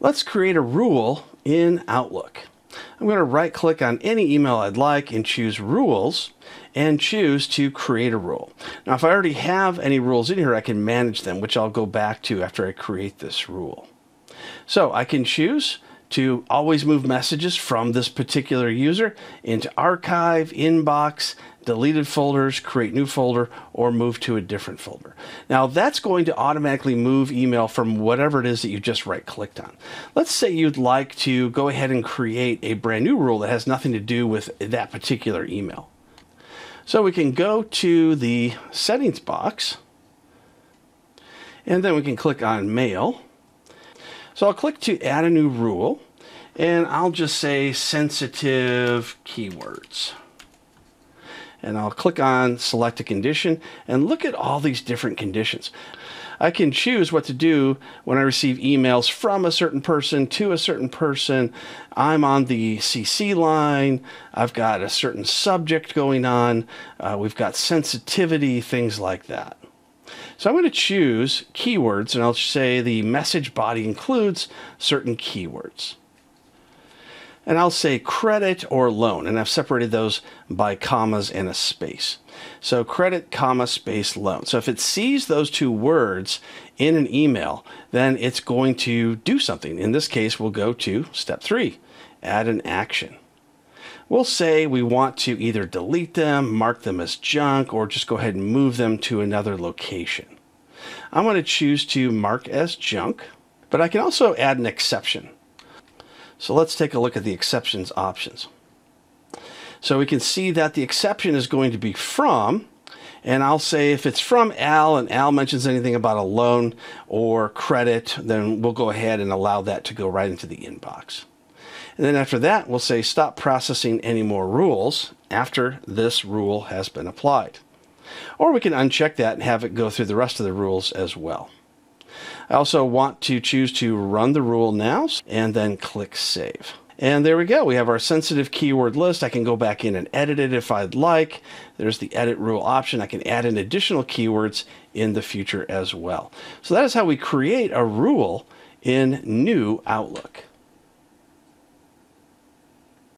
Let's create a rule in Outlook. I'm going to right click on any email I'd like and choose rules and choose to create a rule. Now, if I already have any rules in here, I can manage them, which I'll go back to after I create this rule. So I can choose to always move messages from this particular user into archive, inbox, deleted folders, create new folder, or move to a different folder. Now that's going to automatically move email from whatever it is that you just right clicked on. Let's say you'd like to go ahead and create a brand new rule that has nothing to do with that particular email. So we can go to the settings box and then we can click on mail. So I'll click to add a new rule and I'll just say sensitive keywords and I'll click on select a condition and look at all these different conditions. I can choose what to do when I receive emails from a certain person to a certain person. I'm on the CC line. I've got a certain subject going on. Uh, we've got sensitivity, things like that. So I'm going to choose keywords and I'll say the message body includes certain keywords and I'll say credit or loan, and I've separated those by commas and a space. So credit, comma, space, loan. So if it sees those two words in an email, then it's going to do something. In this case, we'll go to step three, add an action. We'll say we want to either delete them, mark them as junk, or just go ahead and move them to another location. I'm going to choose to mark as junk, but I can also add an exception. So let's take a look at the exceptions options. So we can see that the exception is going to be from, and I'll say if it's from Al and Al mentions anything about a loan or credit, then we'll go ahead and allow that to go right into the inbox. And then after that, we'll say stop processing any more rules after this rule has been applied. Or we can uncheck that and have it go through the rest of the rules as well. I also want to choose to run the rule now and then click save. And there we go. We have our sensitive keyword list. I can go back in and edit it if I'd like. There's the edit rule option. I can add in additional keywords in the future as well. So that is how we create a rule in new Outlook.